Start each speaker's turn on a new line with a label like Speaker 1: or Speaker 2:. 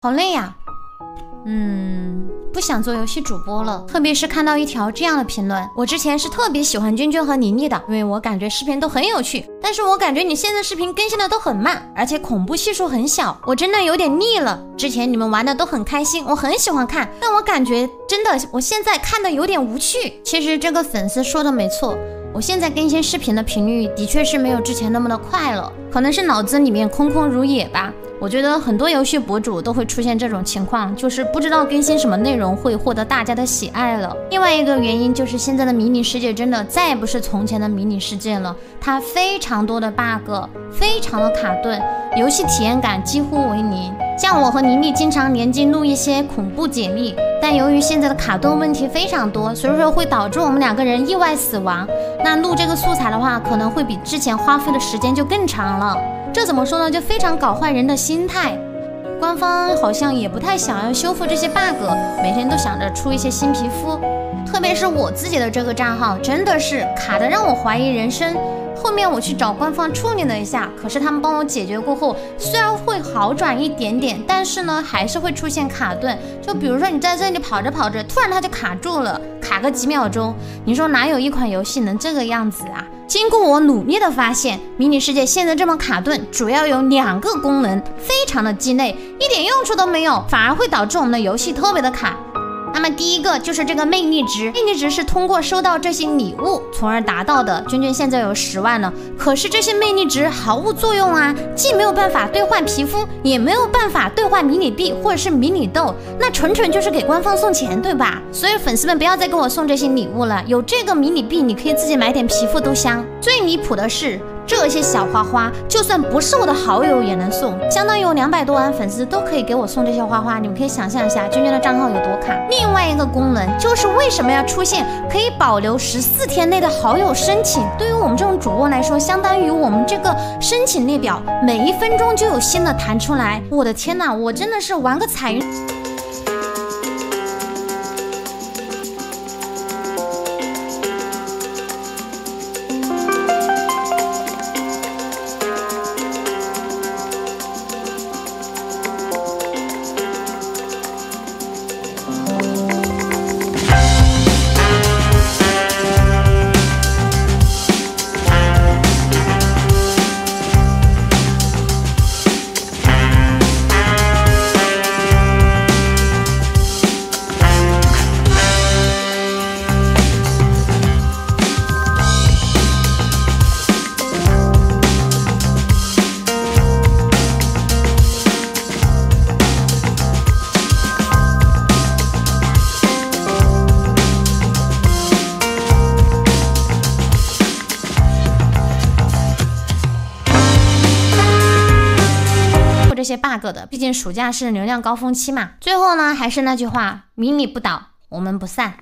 Speaker 1: 好累呀，嗯，不想做游戏主播了。特别是看到一条这样的评论，我之前是特别喜欢君君和妮妮的，因为我感觉视频都很有趣。但是我感觉你现在视频更新的都很慢，而且恐怖系数很小，我真的有点腻了。之前你们玩的都很开心，我很喜欢看，但我感觉真的，我现在看的有点无趣。其实这个粉丝说的没错。我现在更新视频的频率的确是没有之前那么的快了，可能是脑子里面空空如也吧。我觉得很多游戏博主都会出现这种情况，就是不知道更新什么内容会获得大家的喜爱了。另外一个原因就是现在的迷你世界真的再也不是从前的迷你世界了，它非常多的 bug，非常的卡顿，游戏体验感几乎为零。像我和妮妮经常联机录一些恐怖解密，但由于现在的卡顿问题非常多，所以说会导致我们两个人意外死亡。那录这个素材的话，可能会比之前花费的时间就更长了。这怎么说呢？就非常搞坏人的心态。官方好像也不太想要修复这些 bug，每天都想着出一些新皮肤。特别是我自己的这个账号，真的是卡的让我怀疑人生。后面我去找官方处理了一下，可是他们帮我解决过后，虽然会好转一点点，但是呢，还是会出现卡顿。就比如说你在这里跑着跑着，突然它就卡住了，卡个几秒钟。你说哪有一款游戏能这个样子啊？经过我努力的发现，迷你世界现在这么卡顿，主要有两个功能，非常的鸡肋，一点用处都没有，反而会导致我们的游戏特别的卡。那么第一个就是这个魅力值，魅力值是通过收到这些礼物从而达到的。娟娟现在有十万了，可是这些魅力值毫无作用啊，既没有办法兑换皮肤，也没有办法兑换迷你币或者是迷你豆，那纯纯就是给官方送钱，对吧？所以粉丝们不要再给我送这些礼物了，有这个迷你币，你可以自己买点皮肤都香。最离谱的是。这些小花花，就算不是我的好友也能送，相当于有两百多万粉丝都可以给我送这些花花。你们可以想象一下，娟娟的账号有多卡。另外一个功能就是为什么要出现可以保留十四天内的好友申请？对于我们这种主播来说，相当于我们这个申请列表每一分钟就有新的弹出来。我的天呐，我真的是玩个彩云。些 bug 的，毕竟暑假是流量高峰期嘛。最后呢，还是那句话，迷你不倒，我们不散。